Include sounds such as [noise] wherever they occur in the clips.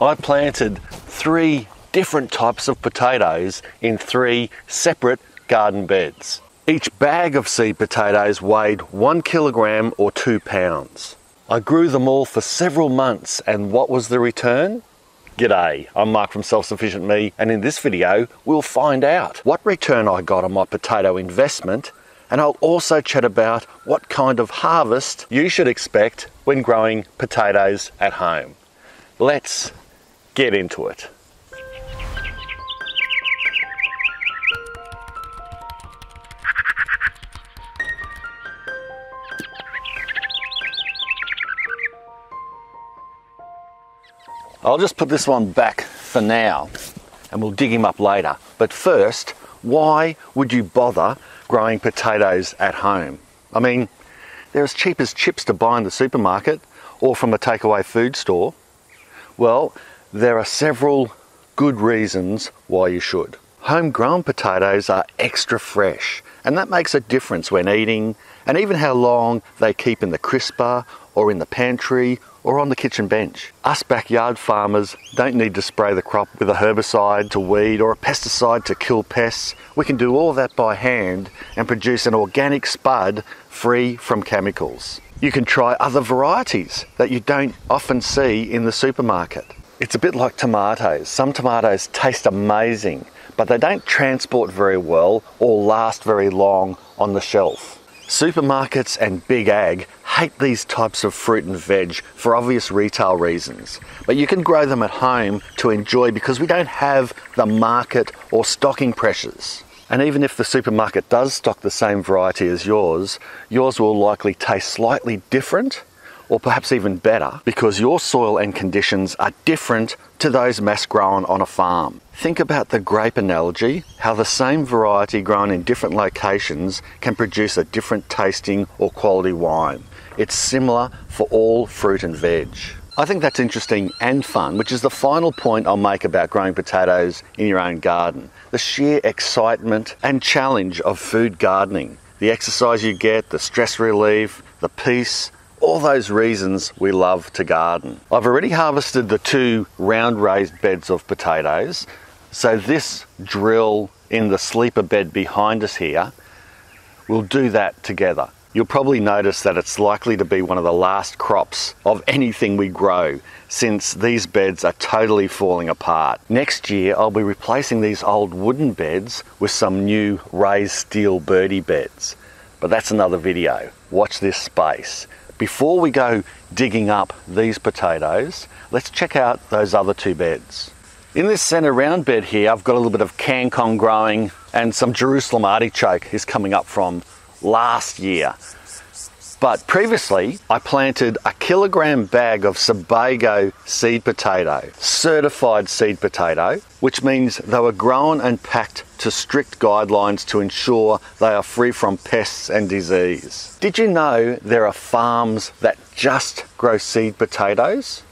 I planted three different types of potatoes in three separate garden beds. Each bag of seed potatoes weighed one kilogram or two pounds. I grew them all for several months and what was the return? G'day, I'm Mark from Self Sufficient Me and in this video we'll find out what return I got on my potato investment and I'll also chat about what kind of harvest you should expect when growing potatoes at home. Let's get into it. I'll just put this one back for now and we'll dig him up later. But first, why would you bother growing potatoes at home? I mean, they're as cheap as chips to buy in the supermarket or from a takeaway food store. Well, there are several good reasons why you should. Homegrown potatoes are extra fresh, and that makes a difference when eating and even how long they keep in the crisper or in the pantry or on the kitchen bench. Us backyard farmers don't need to spray the crop with a herbicide to weed or a pesticide to kill pests. We can do all that by hand and produce an organic spud free from chemicals. You can try other varieties that you don't often see in the supermarket. It's a bit like tomatoes. Some tomatoes taste amazing, but they don't transport very well or last very long on the shelf. Supermarkets and big ag hate these types of fruit and veg for obvious retail reasons, but you can grow them at home to enjoy because we don't have the market or stocking pressures. And even if the supermarket does stock the same variety as yours, yours will likely taste slightly different or perhaps even better because your soil and conditions are different to those mass grown on a farm. Think about the grape analogy, how the same variety grown in different locations can produce a different tasting or quality wine. It's similar for all fruit and veg. I think that's interesting and fun, which is the final point I'll make about growing potatoes in your own garden. The sheer excitement and challenge of food gardening. The exercise you get, the stress relief, the peace, all those reasons we love to garden. I've already harvested the two round raised beds of potatoes. So this drill in the sleeper bed behind us here, we'll do that together. You'll probably notice that it's likely to be one of the last crops of anything we grow since these beds are totally falling apart. Next year I'll be replacing these old wooden beds with some new raised steel birdie beds. But that's another video. Watch this space. Before we go digging up these potatoes, let's check out those other two beds. In this centre round bed here, I've got a little bit of kangkong growing and some Jerusalem artichoke is coming up from last year. But previously, I planted a kilogram bag of Sebago seed potato, certified seed potato, which means they were grown and packed to strict guidelines to ensure they are free from pests and disease. Did you know there are farms that just grow seed potatoes?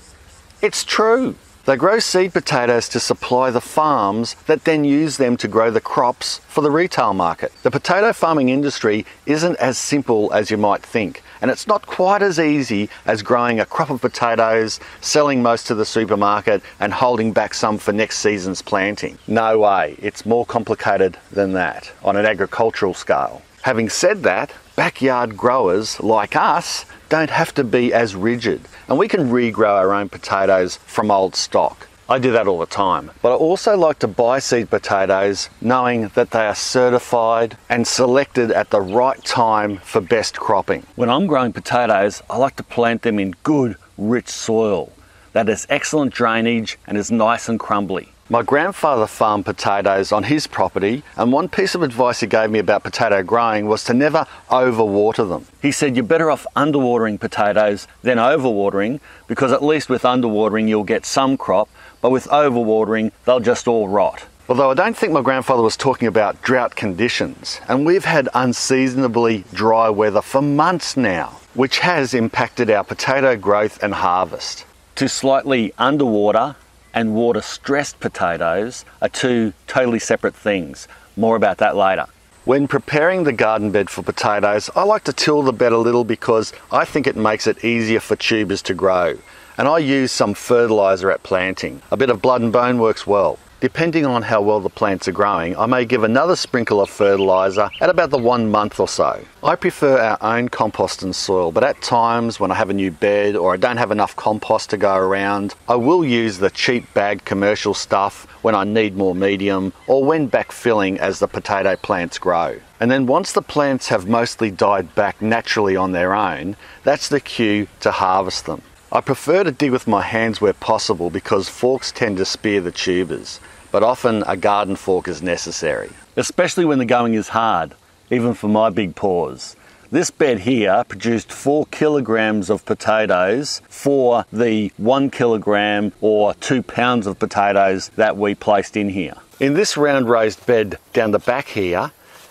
It's true. They grow seed potatoes to supply the farms that then use them to grow the crops for the retail market. The potato farming industry isn't as simple as you might think, and it's not quite as easy as growing a crop of potatoes, selling most to the supermarket, and holding back some for next season's planting. No way, it's more complicated than that on an agricultural scale. Having said that, backyard growers like us don't have to be as rigid and we can regrow our own potatoes from old stock. I do that all the time. But I also like to buy seed potatoes knowing that they are certified and selected at the right time for best cropping. When I'm growing potatoes, I like to plant them in good, rich soil that has excellent drainage and is nice and crumbly. My grandfather farmed potatoes on his property, and one piece of advice he gave me about potato growing was to never overwater them. He said you're better off underwatering potatoes than overwatering because at least with underwatering you'll get some crop, but with overwatering they'll just all rot. Although I don't think my grandfather was talking about drought conditions, and we've had unseasonably dry weather for months now, which has impacted our potato growth and harvest. To slightly underwater and water stressed potatoes are two totally separate things. More about that later. When preparing the garden bed for potatoes, I like to till the bed a little because I think it makes it easier for tubers to grow. And I use some fertiliser at planting. A bit of blood and bone works well. Depending on how well the plants are growing, I may give another sprinkle of fertiliser at about the one month or so. I prefer our own compost and soil, but at times when I have a new bed or I don't have enough compost to go around, I will use the cheap bag commercial stuff when I need more medium or when backfilling as the potato plants grow. And then once the plants have mostly died back naturally on their own, that's the cue to harvest them. I prefer to dig with my hands where possible because forks tend to spear the tubers but often a garden fork is necessary. Especially when the going is hard, even for my big paws. This bed here produced four kilograms of potatoes for the one kilogram or two pounds of potatoes that we placed in here. In this round raised bed down the back here,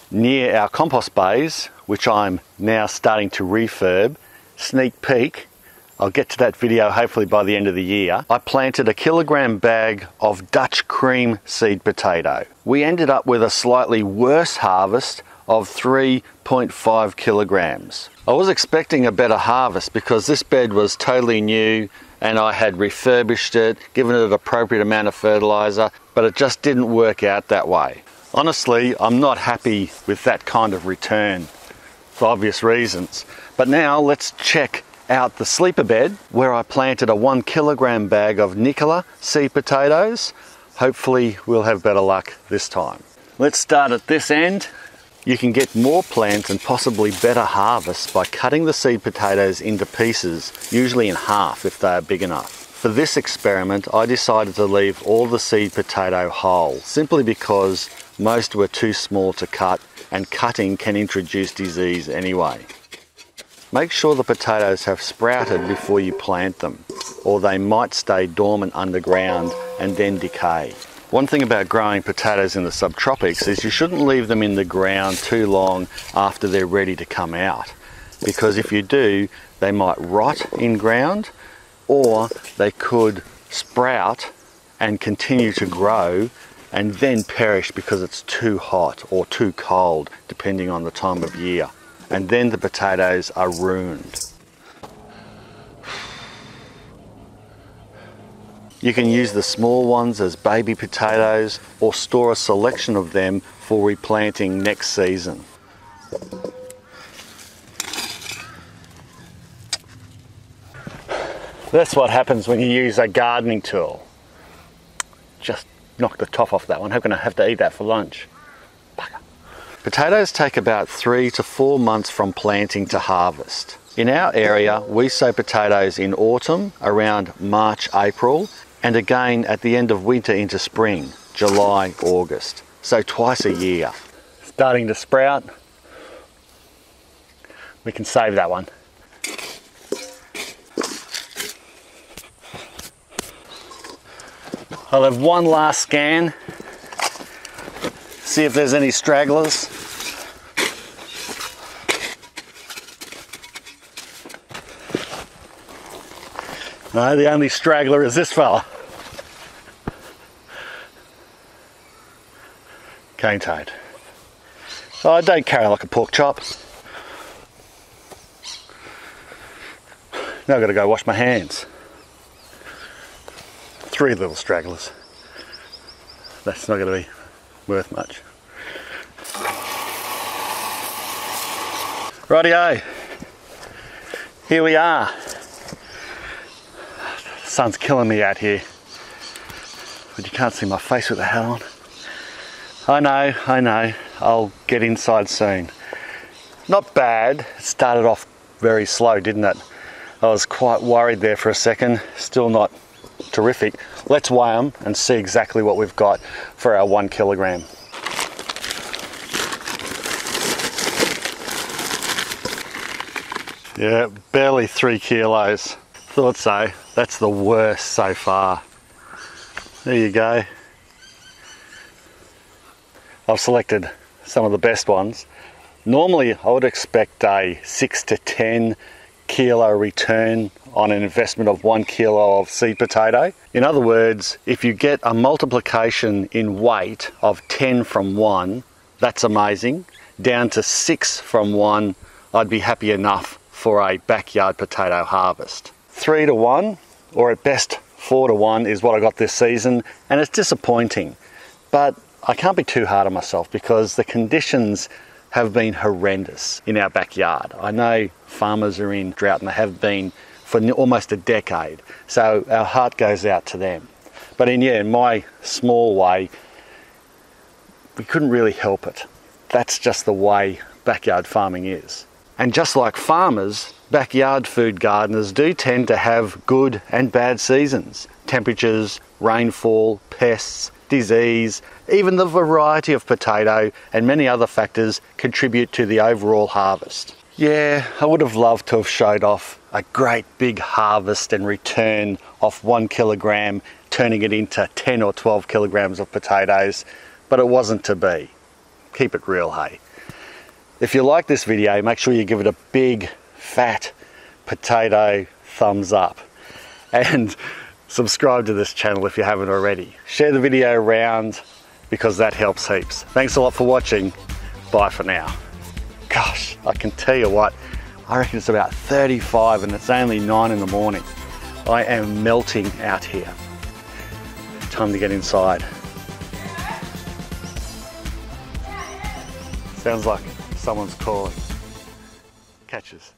near our compost bays, which I'm now starting to refurb, sneak peek, I'll get to that video hopefully by the end of the year. I planted a kilogram bag of Dutch cream seed potato. We ended up with a slightly worse harvest of 3.5 kilograms. I was expecting a better harvest because this bed was totally new and I had refurbished it, given it an appropriate amount of fertilizer, but it just didn't work out that way. Honestly, I'm not happy with that kind of return for obvious reasons. But now let's check out the sleeper bed where I planted a one kilogram bag of Nicola seed potatoes. Hopefully we'll have better luck this time. Let's start at this end. You can get more plants and possibly better harvests by cutting the seed potatoes into pieces, usually in half if they are big enough. For this experiment, I decided to leave all the seed potato whole, simply because most were too small to cut and cutting can introduce disease anyway. Make sure the potatoes have sprouted before you plant them, or they might stay dormant underground and then decay. One thing about growing potatoes in the subtropics is you shouldn't leave them in the ground too long after they're ready to come out. Because if you do, they might rot in ground or they could sprout and continue to grow and then perish because it's too hot or too cold, depending on the time of year and then the potatoes are ruined. You can use the small ones as baby potatoes or store a selection of them for replanting next season. That's what happens when you use a gardening tool. Just knock the top off that one. How can I have to eat that for lunch? Potatoes take about three to four months from planting to harvest. In our area, we sow potatoes in autumn, around March, April, and again at the end of winter into spring, July, August. So twice a year. Starting to sprout. We can save that one. I'll have one last scan see if there's any stragglers. No, the only straggler is this fella. Cane toad. Oh, I don't carry like a pork chop. Now I've got to go wash my hands. Three little stragglers. That's not going to be worth much. Rightio, here we are. The sun's killing me out here, but you can't see my face with the hat on. I know, I know, I'll get inside soon. Not bad, it started off very slow, didn't it? I was quite worried there for a second, still not terrific. Let's weigh them and see exactly what we've got for our one kilogram. Yeah, barely three kilos. Thought so. That's the worst so far. There you go. I've selected some of the best ones. Normally, I would expect a six to 10 kilo return on an investment of one kilo of seed potato. In other words, if you get a multiplication in weight of 10 from one, that's amazing. down to six from one, I'd be happy enough for a backyard potato harvest. Three to one, or at best four to one, is what I got this season, and it's disappointing. But I can't be too hard on myself because the conditions have been horrendous in our backyard. I know farmers are in drought and they have been for almost a decade, so our heart goes out to them. But in yeah, in my small way, we couldn't really help it. That's just the way backyard farming is. And just like farmers, backyard food gardeners do tend to have good and bad seasons. Temperatures, rainfall, pests, disease, even the variety of potato and many other factors contribute to the overall harvest. Yeah, I would have loved to have showed off a great big harvest and return off one kilogram, turning it into 10 or 12 kilograms of potatoes, but it wasn't to be. Keep it real, hey. If you like this video, make sure you give it a big, fat potato thumbs up. And [laughs] subscribe to this channel if you haven't already. Share the video around because that helps heaps. Thanks a lot for watching. Bye for now. Gosh, I can tell you what, I reckon it's about 35 and it's only nine in the morning. I am melting out here. Time to get inside. Sounds like someone's calling. Catches.